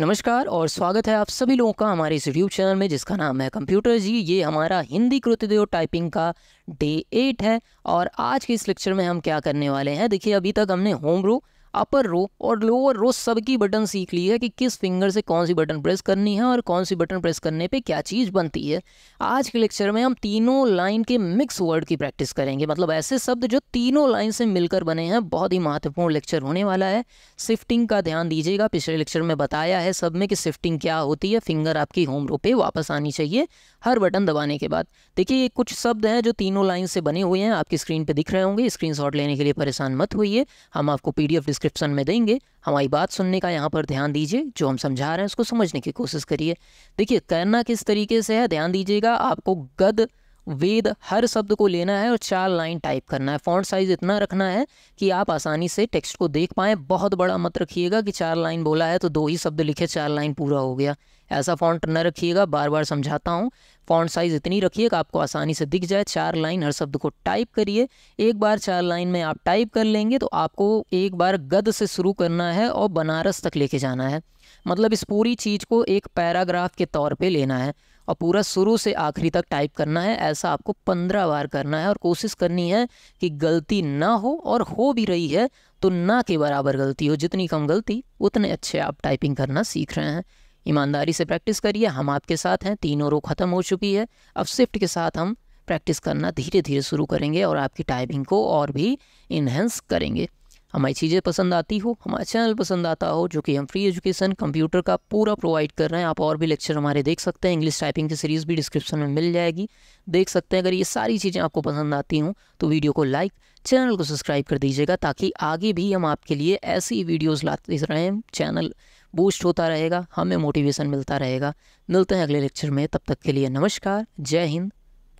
नमस्कार और स्वागत है आप सभी लोगों का हमारे इस यूट्यूब चैनल में, जिसका नाम है कंप्यूटर जी ये हमारा हिंदी कृतिदेव टाइपिंग का डे एट है और आज के इस लेक्चर में हम क्या करने वाले हैं? देखिए, अभी तक हमने होम रो अपर रो, और लोअर रो सबकी बटन सीख ली है कि किस फिंगर से कौन सी बटन प्रेस करनी है और कौन सी बटन प्रेस करने पे क्या चीज़ बनती है। आज के लेक्चर में हम तीनों लाइन के मिक्स वर्ड की प्रैक्टिस करेंगे। मतलब ऐसे शब्द जो तीनों लाइन से मिलकर बने हैं, बहुत ही महत्वपूर्ण लेक्चर होने वाला है। शिफ्टिंग का ध्यान दीजिएगा, पिछले लेक्चर में बताया है सब में कि शिफ्टिंग क्या होती है। फिंगर आपकी होम रो पे वापस आनी चाहिए, हर बटन दबाने के बाद। देखिए कुछ शब्द हैं जो तीनों लाइन से बने हुए हैं, आपकी स्क्रीन पर दिख रहे होंगे। स्क्रीन लेने के लिए परेशान मत होइए। हम आपको पीडीएफ डिस्क्रिप्शन में देंगे। हमारी बात सुनने का यहाँ पर ध्यान दीजिए। जो हम समझा रहे हैं उसको समझने की कोशिश करिए। देखिए, करना किस तरीके से है? ध्यान दीजिएगा, आपको गद वेद हर शब्द को लेना है और चार लाइन टाइप करना है। फॉन्ट साइज़ इतना रखना है कि आप आसानी से टेक्स्ट को देख पाएँ। बहुत बड़ा मत रखिएगा कि चार लाइन बोला है तो दो ही शब्द लिखे, चार लाइन पूरा हो गया। ऐसा फॉन्ट न रखिएगा बार बार समझाता हूँ। फॉन्ट साइज़ इतनी रखिए कि आपको आसानी से दिख जाए। चार लाइन हर शब्द को टाइप करिए। एक बार चार लाइन में आप टाइप कर लेंगे तो आपको एक बार गद से शुरू करना है और बनारस तक लेके जाना है। मतलब इस पूरी चीज़ को एक पैराग्राफ के तौर पे लेना है। और पूरा शुरू से आखिरी तक टाइप करना है, ऐसा आपको पंद्रह बार करना है और कोशिश करनी है कि गलती ना हो और हो भी रही है तो ना के बराबर गलती हो। जितनी कम गलती, उतने अच्छे आप टाइपिंग करना सीख रहे हैं। ईमानदारी से प्रैक्टिस करिए, हम आपके साथ हैं, तीनों रो ख़त्म हो चुकी है। अब शिफ्ट के साथ हम प्रैक्टिस करना धीरे धीरे शुरू करेंगे और आपकी टाइपिंग को और भी इन्हेंस करेंगे। हमारी चीज़ें पसंद आती हो, हमारा चैनल पसंद आता हो, जो कि हम फ्री एजुकेशन कंप्यूटर का पूरा प्रोवाइड कर रहे हैं, आप और भी लेक्चर हमारे देख सकते हैं इंग्लिश टाइपिंग की सीरीज़ भी डिस्क्रिप्शन में मिल जाएगी। देख सकते हैं, अगर ये सारी चीज़ें आपको पसंद आती हों तो वीडियो को लाइक चैनल को सब्सक्राइब कर दीजिएगा, ताकि आगे भी हम आपके लिए ऐसी वीडियोज़ लाते रहें चैनल बूस्ट होता रहेगा, हमें मोटिवेशन मिलता रहेगा। मिलते हैं अगले लेक्चर में, तब तक के लिए नमस्कार, जय हिंद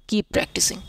कीप प्रैक्टिसिंग